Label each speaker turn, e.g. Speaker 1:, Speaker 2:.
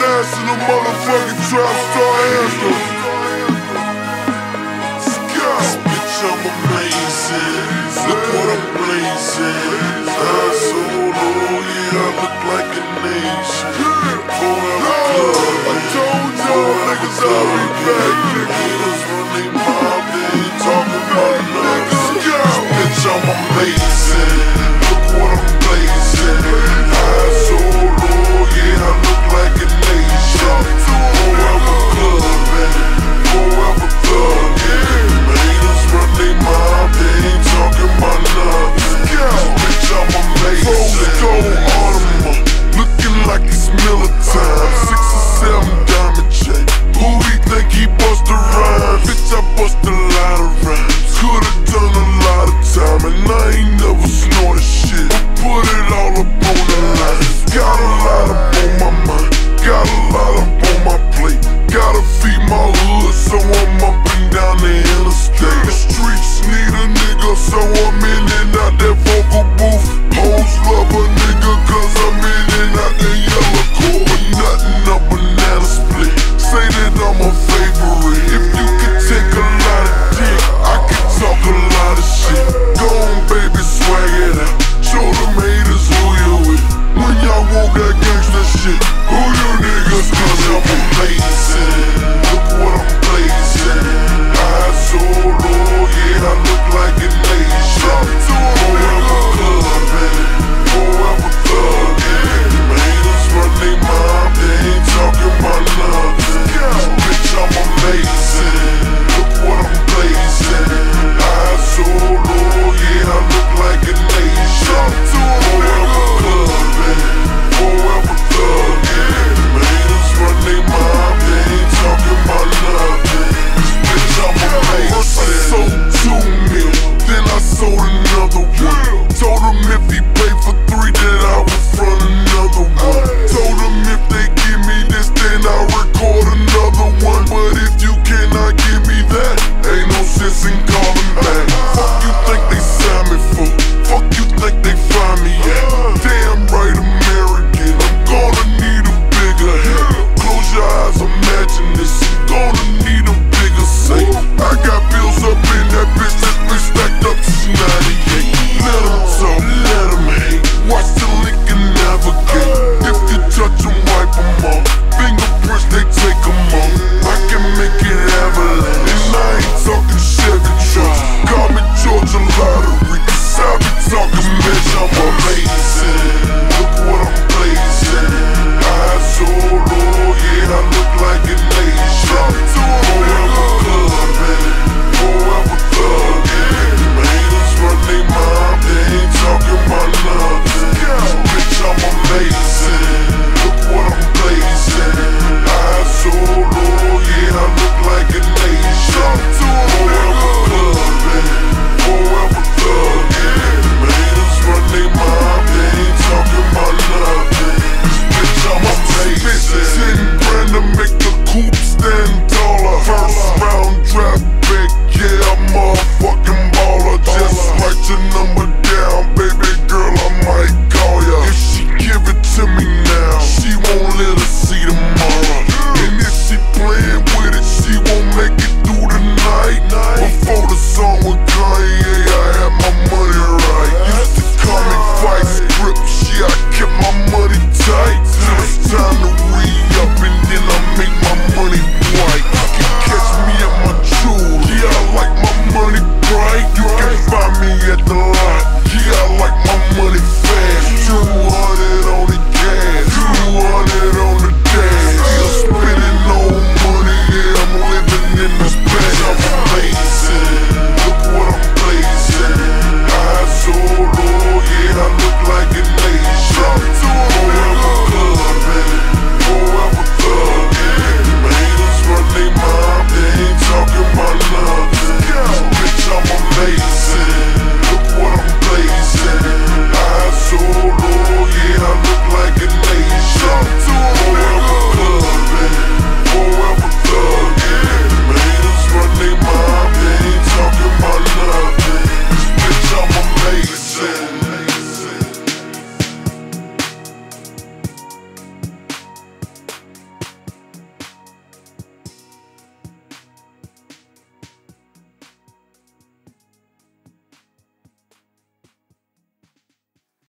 Speaker 1: motherfucking trap star anthem.
Speaker 2: Bitch, I'm amazing. Look what I'm blazing. High solo, yeah, I look like a nation. Forever
Speaker 1: I told y'all niggas I'll be back,
Speaker 2: Miller. sink